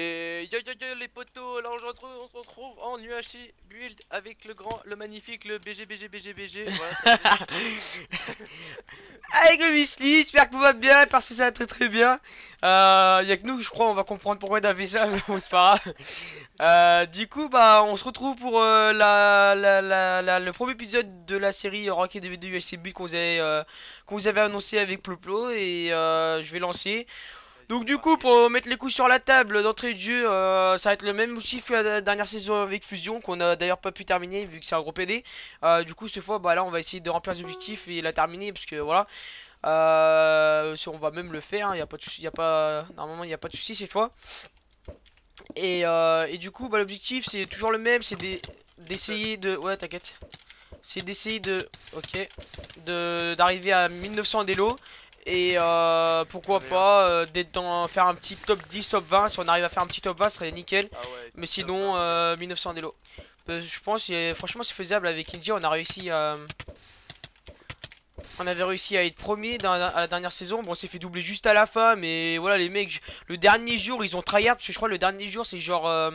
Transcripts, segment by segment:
Et yo yo yo les potos, là on se retrouve, en UHC build avec le grand, le magnifique, le BG BG BG BG. Voilà, ça fait- Avec le Misli, j'espère que tout va bien, parce que ça va très très bien. Euh, y a que nous, je crois, on va comprendre pourquoi t'as fait ça, mais bon, c'est pas grave. Euh, du coup, bah, on se retrouve pour euh, la, la, la, le premier épisode de la série Rocket DVD UHC Build qu'on vous avait, euh, qu'on vous avait annoncé avec Ploplo, et je vais lancer. Donc du coup pour mettre les coups sur la table d'entrée de jeu euh, ça va être le même motif que la dernière saison avec Fusion qu'on a d'ailleurs pas pu terminer vu que c'est un gros PD Euh, Du coup cette fois bah là on va essayer de remplir les objectifs et la terminer parce que voilà euh, si on va même le faire, il y a pas y a pas normalement il y a pas de souci cette fois. Et, et du coup bah l'objectif c'est toujours le même, c'est des- d'essayer de ouais t'inquiète. C'est d'essayer de ok de d'arriver à 1900 d'élo et euh, pourquoi pas euh, d'être dans faire un petit top 10 top 20 si on arrive à faire un petit top 20 ce serait nickel. Ah ouais, mais sinon euh, 1900 d'élo Euh, je pense et franchement c'est faisable avec India on a réussi à on avait réussi à être premier dans la, à la dernière saison. Bon on s'est fait doubler juste à la fin mais voilà les mecs le dernier jour ils ont tryhard parce que je crois le dernier jour c'est genre euh,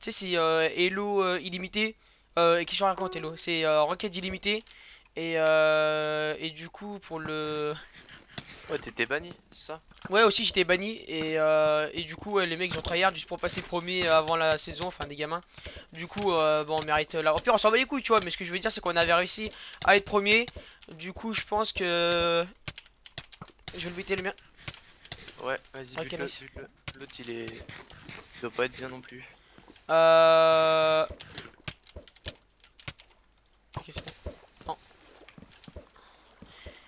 tu sais c'est Elo illimité. Et qui je raconte Elo c'est Rocket illimité. Et, euh, et du coup pour le Ouais, t'étais banni, c'est ça? Ouais aussi j'étais banni et, euh, et du coup ouais, les mecs ils ont tryhard juste pour passer premier avant la saison, enfin des gamins. Du coup euh, bon on mérite là. Au pire on s'en bat les couilles tu vois mais ce que je veux dire c'est qu'on avait réussi à être premier. Du coup je pense que je vais le buter le mien. Ouais, vas-y, Ok, bute-le, nice. L'autre il est. Il doit pas être bien non plus. Euh... Ok, c'est bon.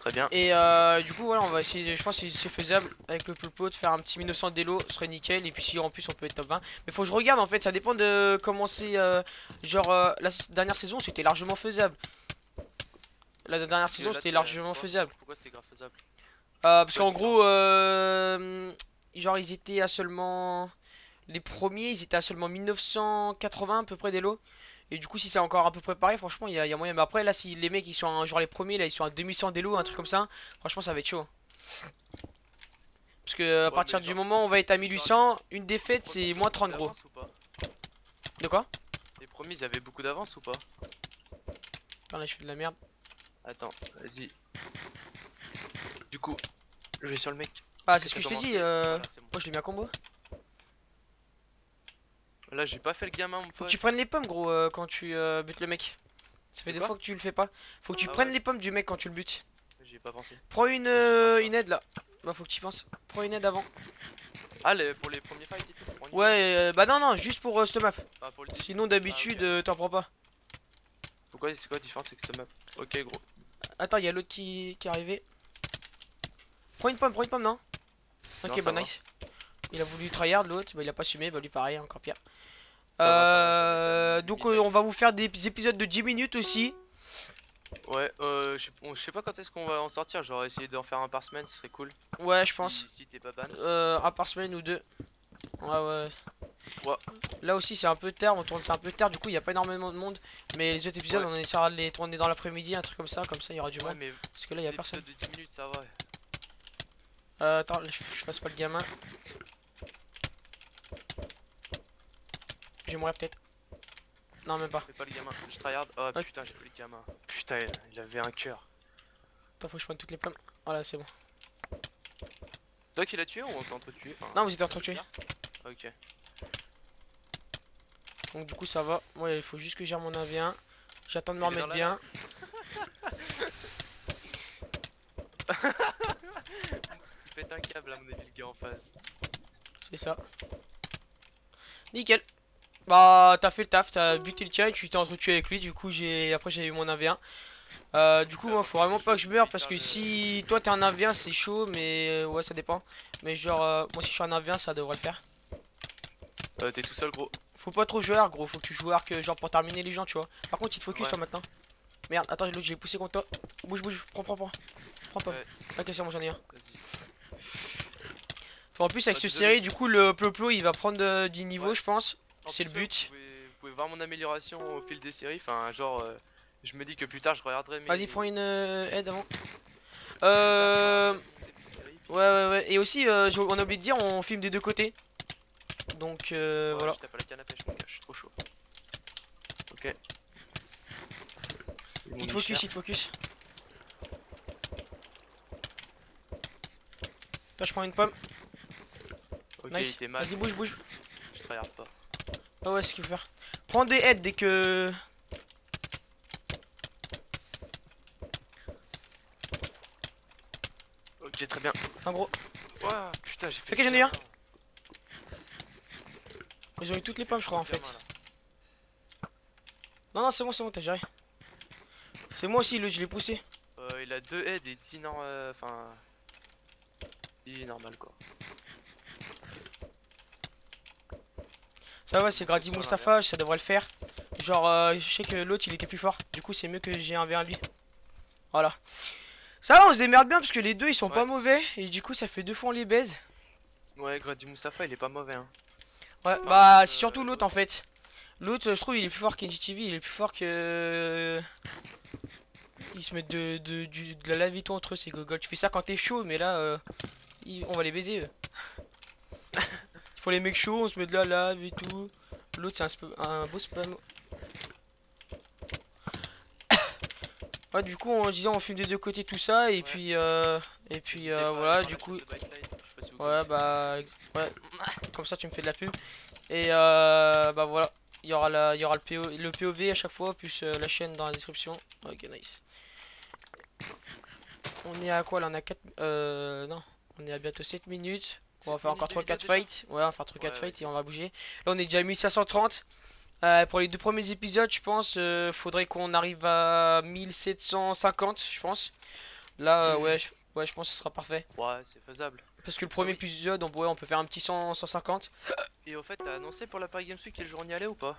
Très bien. Et euh, du coup voilà on va essayer, je pense que c'est faisable avec le pulpo de faire un petit 1900 d'élo, ce serait nickel et puis si en plus on peut être top 20. Mais faut que je regarde en fait, ça dépend de comment c'est, euh, genre euh, la dernière saison c'était largement faisable. La dernière saison c'était t'es- largement pourquoi- faisable. Pourquoi c'est grave faisable? Euh, parce qu'en gros, euh, genre ils étaient à seulement... Les premiers ils étaient à seulement 1980 à peu près d'élo. Et du coup si c'est encore un peu préparé franchement il y, a- il y a moyen. Mais après là si les mecs ils sont à- genre les premiers là ils sont à 2100 d'élo un truc comme ça. Franchement ça va être chaud. Parce que à partir du moment où on va être à genre, 1800, une défaite c'est moins ont 30 beaucoup gros. De quoi? Les premiers ils avaient beaucoup d'avance ou pas? Attends là je fais de la merde. Attends, vas-y. Du coup, je vais sur le mec. Ah c'est ce que je te commencé. dis. Euh... Moi je l'ai mis à combo. Là j'ai pas fait le gamin mon Faut que tu prennes les pommes gros euh, quand tu euh, butes le mec. Ça fait De deux quoi fois que tu le fais pas. Faut que tu Ah prennes ouais. les pommes du mec quand tu le butes. J'y ai pas pensé. Prends une, euh, une aide là. Bah faut que tu y penses. Prends une aide avant. Ah, les- pour les premiers fights et tout Ouais, euh, bah non, non, juste pour cette map. Ah, pour le début. Sinon d'habitude euh, t'en prends pas. Pourquoi c'est quoi la différence avec cette map? Ok gros. Attends, il y a l'autre qui, qui est arrivé. Prends une pomme, prends une pomme, non? Ok, Non, bah va. nice. Il a voulu tryhard l'autre, bah il a pas assumé, bah lui pareil, encore pire. Euh, donc euh, on va vous faire des épisodes de 10 minutes aussi. Ouais, euh, je sais- bon, je sais pas quand est-ce qu'on va en sortir. J'aurais essayé d'en faire un par semaine, ce serait cool. Ouais, je pense. Si t'es pas ban. Euh, un par semaine ou deux. Ouais, ouais. Ouais. Là aussi c'est un peu tard, on tourne c'est un peu tard, du coup il n'y a pas énormément de monde. Mais les autres épisodes Ouais. on essaiera de les tourner dans l'après-midi, un truc comme ça, comme ça il y aura du Ouais, monde. mais Parce que là il y a personne. de 10 minutes, ça va. Euh, attends, je je fasse pas le gamin. Je vais mourir peut-être. Non, même pas. Fais pas le gamin. Je tryhard. Oh putain, j'ai fait le gamin. Putain, il avait un cœur. Attends, faut que je prenne toutes les pommes. Voilà, c'est bon. Toi qui l'as tué ou on s'est entretué enfin, Non, vous êtes entretués. ça Ok. Donc, du coup, ça va. Moi, il faut juste que gère mon 1v1. J'attends de me Il est dans remettre bien. Il pète un câble à mon avis, le gars en face. C'est ça. Nickel. Bah, t'as fait le taf, t'as buté le tien et tu t'es entretué avec lui. Du coup, j'ai après, j'ai eu mon 1v1. Euh, du coup, moi, faut vraiment pas que je meure parce que si toi t'es en 1v1, c'est chaud, mais euh, ouais, ça dépend. Mais genre, euh, moi, si je suis en 1v1, ça devrait le faire. Euh, t'es tout seul, gros. Faut pas trop jouer arc, gros. Faut que tu joues arc, genre pour terminer les gens, tu vois. Par contre, il te focus Ouais. toi maintenant. Merde, attends, l'autre, je l'ai poussé contre toi. Bouge, bouge, prends, prends, prends. Prends pas. Ouais. Ok, c'est bon, j'en ai un. En plus, avec Ah, ce série, du coup, le ploplo il va prendre du niveau, Ouais. je pense. C'est le ouais, but. Vous pouvez, vous pouvez voir mon amélioration au fil des séries. Enfin, genre, euh, je me dis que plus tard je regarderai mes. Vas-y, prends une euh, aide avant. Euh. Ouais, ouais, ouais. Et aussi, euh, on a oublié de dire, on filme des deux côtés. Donc euh, Ouais, voilà. Je tape à la canne à pêche, mon gars, je suis trop chaud. Ok. Il te focus, il te focus. Là, je prends une pomme. Ok, nice. il était mal. Vas-y, bouge, bouge. Je tryhard pas. Ah ouais, ce qu'il faut faire. Prends des aides dès que. Ok, très bien. En gros, Ouah, putain, j'ai fait. Ok, j'en ai un. 15 ans. ils ont eu toutes les pommes, je crois, en fait. Non, non, c'est bon, c'est bon, t'as géré. C'est moi aussi, le, je l'ai poussé. Euh, il a deux aides et 10 nor... euh, Enfin... 10 normal quoi. Ça va, c'est Grady Mustafa, ça devrait le faire. Genre, euh, je sais que l'autre il était plus fort. Du coup, c'est mieux que j'ai un V1 lui. Voilà. Ça va, on se démerde bien parce que les deux ils sont pas mauvais. Et du coup, ça fait deux fois on les baise. Ouais, Grady Mustafa il est pas mauvais hein. Ouais, bah, contre, c'est surtout euh, l'autre en fait. L'autre, je trouve, il est plus fort qu'NGTV. Il est plus fort que. Ils se mettent de, de, du- de la tout entre eux, ces gogoles. Tu fais ça quand t'es chaud, mais là, euh, ils- on va les baiser. eux. Il faut les mecs chauds, on se met de la lave et tout. L'autre, c'est un, un beau spam. Ouais, du coup, on disait, on filme des deux côtés tout ça, et Ouais. puis, euh, et puis, euh, voilà, du coup, si ouais, bah, ouais, comme ça, tu me fais de la pub. Et euh, bah voilà, il y aura la, il y aura le, PO, le POV à chaque fois, plus euh, la chaîne dans la description. Ok, nice. On est à quoi là? On à 4 euh, non, on est à bientôt 7 minutes. On va faire encore minutes 3-4 déjà fights. Ouais, on va faire 3-4 Ouais, fights et on va bouger. Là, on est déjà à 1530. Euh, pour les deux premiers épisodes, je pense, euh, faudrait qu'on arrive à 1750, je pense. Là, euh, Mhm. ouais, je, ouais, je pense que ce sera parfait. Ouais, c'est faisable. Parce que le premier oui. épisode, on, ouais, on peut faire un petit 100, 150. Et au fait, t'as annoncé pour la Paris Games Week quel jour on y allait ou pas?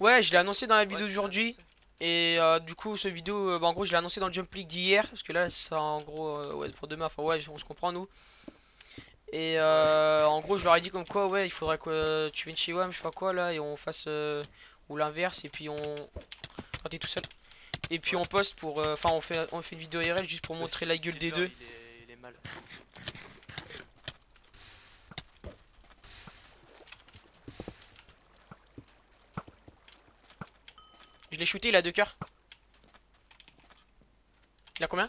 Ouais, je l'ai annoncé dans la vidéo d'aujourd'hui. Et euh, du coup, ce vidéo, bah, en gros, je l'ai annoncé dans le Jump League d'hier. Parce que là, ça en gros, ouais, pour demain, enfin, ouais, on se comprend, nous. Et euh, en gros, je leur ai dit comme quoi, ouais, il faudrait que tu viennes chez WAM, je sais pas quoi, là, et on fasse. euh, ou l'inverse, et puis on. Quand t'es tout seul. Et puis Ouais. on poste pour. euh, Enfin, on, fait, on fait une vidéo IRL juste pour montrer la gueule des deux. Il est, il est mal. Je l'ai shooté, il a deux cœurs. Il a combien?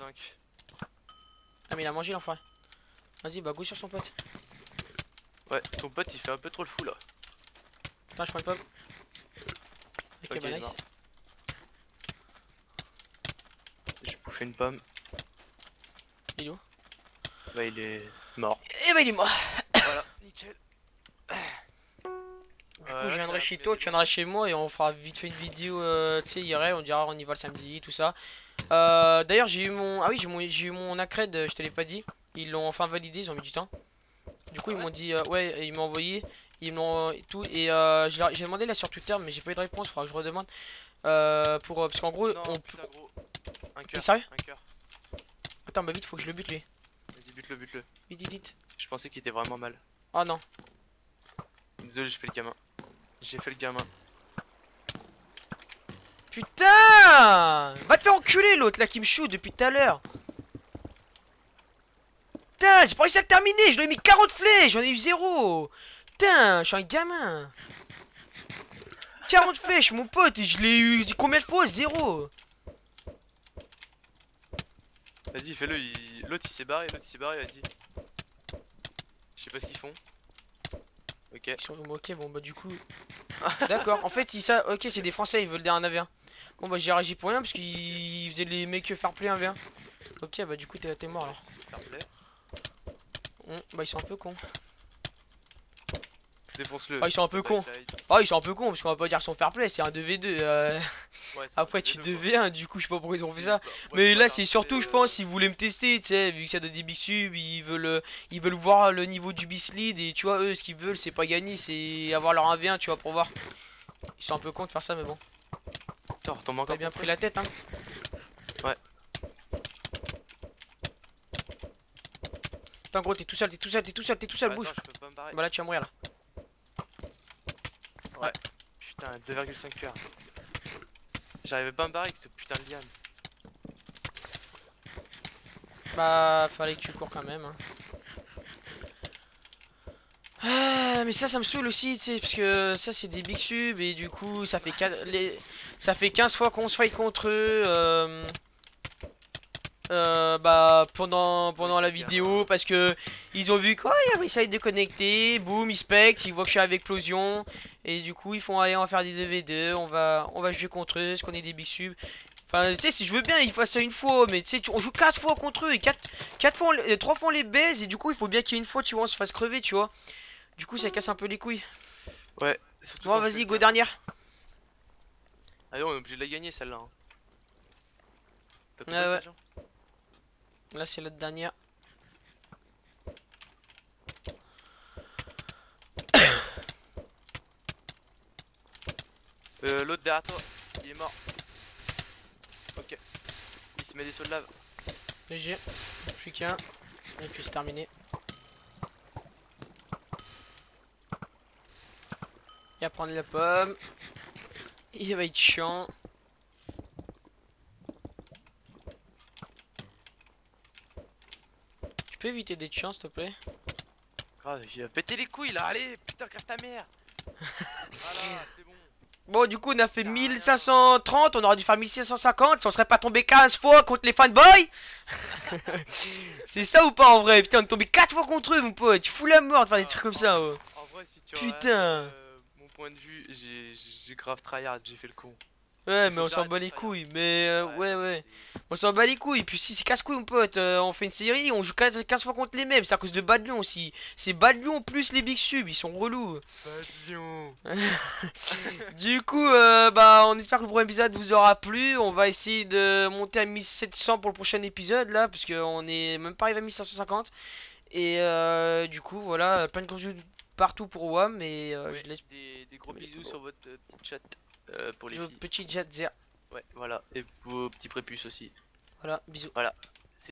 Ah, mais il a mangé l'enfoiré. Vas-y, bah, go sur son pote. Ouais, son pote il fait un peu trop le fou là. Attends, je prends une pomme. Ok, bah nice. J'ai bouffé une pomme. Il est où? Bah il est mort. Et bah, il est mort. voilà, nickel. Du coup, je viendrai chez toi, tu viendras chez moi et on fera vite fait une vidéo, euh, tu sais, IRL, on dira on y va le samedi, tout ça. Euh, D'ailleurs, j'ai eu mon. Ah oui, j'ai mon- j'ai eu mon accred, je te l'ai pas dit. Ils l'ont enfin validé, ils ont mis du temps. Du coup, Ah ils ouais m'ont dit, euh, ouais, ils m'ont envoyé, ils m'ont et tout. Et euh, j'ai demandé là sur Twitter, mais j'ai pas eu de réponse, faudra que je redemande. Euh, pour, euh, parce qu'en gros, Non, on. putain gros. Un cœur. sérieux Un cœur. Attends, bah vite, faut que je le bute lui. Vas-y, bute-le, bute-le. Vite, vite, vite. Je pensais qu'il était vraiment mal. Oh non. Désolé, j'ai fait le gamin. J'ai fait le gamin. Putain Va te faire enculer l'autre là qui me shoot depuis tout à l'heure Putain, j'ai pas réussi à le terminer, je lui ai mis 40 flèches, j'en ai eu 0 Putain, je suis un gamin 40 flèches, mon pote, et je l'ai eu combien de fois 0 Vas-y, fais-le. L'autre il s'est barré, l'autre il s'est barré, vas-y. Je sais pas ce qu'ils font. Ok. Ils sont- Ok, bon bah du coup... D'accord, en fait, ils ça, ok, c'est des français, ils veulent un AV1. Bon bah j'ai réagi pour rien parce qu'ils faisaient les mecs fair play 1v1. Ok, bah du coup t'es mort là. Hum, bah ils sont un peu cons. Défonce-le. Ah, ils sont un peu cons. Backslide. Ah ils sont un peu cons parce qu'on va pas dire sont fair play, c'est un 2v2. euh, Ouais, Après tu peu deux, 2v1, du coup je sais pas pourquoi ils ont fait ça. bah, Mais là c'est surtout je euh, pense ils voulaient me tester, tu sais, vu que ça donne des big subs, ils veulent euh, ils veulent voir le niveau du lead et tu vois eux ce qu'ils veulent c'est pas gagner, c'est avoir leur 1v1 tu vois pour voir. Ils sont un peu cons de faire ça mais bon. T'as bien pris la tête hein. Ouais. Putain gros t'es tout seul, t'es tout seul, t'es tout seul, t'es tout seul, Attends, bouge. Bah là tu vas mourir là. Putain, 2,5 cœurs. J'arrivais pas à me barrer avec ce putain de liane. Bah fallait que tu cours quand même. hein. Ah, Ouais, mais ça, ça me saoule aussi, tu sais, parce que ça, c'est des big subs, et du coup, ça fait, quatre- les... ça fait 15 fois qu'on se fight contre eux, euh... euh, bah, pendant, pendant la vidéo, parce que ils ont vu quoi, il y a essayé de connecter, boum, ils spectent, ils voient que je suis avec Plosion, et du coup, ils font, allez, on va faire des 2v2, on va, on va jouer contre eux, parce qu'on est des big subs. Enfin, tu sais, si je veux bien, ils fassent ça une fois, mais tu sais, on joue 4 fois contre eux, et 4, quatre fois, on les- 3 fois on les baise, et du coup, il faut bien qu'il y ait une fois, tu vois, on se fasse crever, tu vois. Du coup, ça casse un peu les couilles. Ouais, surtout Bon, vas-y, go dernière. Allez, on est obligé de la gagner celle-là. hein. T'as ouais. Là, c'est la dernière. Euh, l'autre derrière toi, il est mort. Ok. Il se met des sauts de lave. GG. Je suis qu'un. Et puis c'est terminé. Il va prendre la pomme. Il va être chiant. Peux éviter d'être chiant, s'il te plaît Grave, il a pété les couilles là, allez, putain, casse ta mère. voilà, c'est bon. Bon, du coup, on a fait Putain, 1530, on aurait dû faire 1550, si on serait pas tombé 15 fois contre les fanboys C'est ça ou pas en vrai? Putain, on est tombé 4 fois contre eux, mon pote, tu fous la mort de faire des trucs comme ça. ouais. En vrai, si tu Putain. euh, mon point de vue, j'ai grave tryhard, j'ai fait le con. Ouais, mais on s'en bat les couilles, mais euh, ouais, ouais. On s'en bat les couilles, puis si c'est casse-couille mon pote, euh, on fait une série, on joue 15 15 fois contre les mêmes, c'est à cause de Bad Lion aussi. C'est Bad Lion plus les Big Sub, ils sont relous. De lion. Du coup, euh, bah on espère que le premier épisode vous aura plu, on va essayer de monter à 1700 pour le prochain épisode là, parce qu'on est même pas arrivé à 1550. Et euh, du coup, voilà, plein de bisous partout pour WAM, et euh, Ouais, je laisse des, des gros bisous sur votre petite chat pour les petit jet zer. Ouais, voilà, et vos petits prépuces aussi. Voilà, bisous. Voilà.